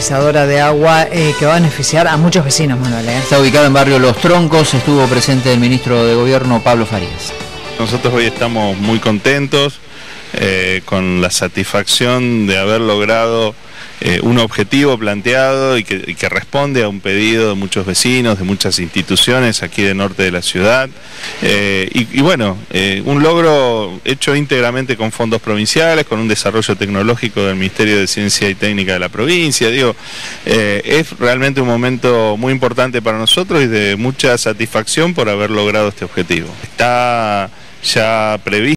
potabilizadora de agua eh, que va a beneficiar a muchos vecinos, Manuel. ¿eh? Está ubicado en barrio Los Troncos, estuvo presente el ministro de Gobierno Pablo Farías. Nosotros hoy estamos muy contentos eh, con la satisfacción de haber logrado eh, un objetivo planteado y que, responde a un pedido de muchos vecinos, de muchas instituciones aquí del norte de la ciudad. Eh, y, bueno, eh, un logro hecho íntegramente con fondos provinciales, con un desarrollo tecnológico del Ministerio de Ciencia y Técnica de la provincia. Digo, es realmente un momento muy importante para nosotros y de mucha satisfacción por haber logrado este objetivo. Está ya previsto.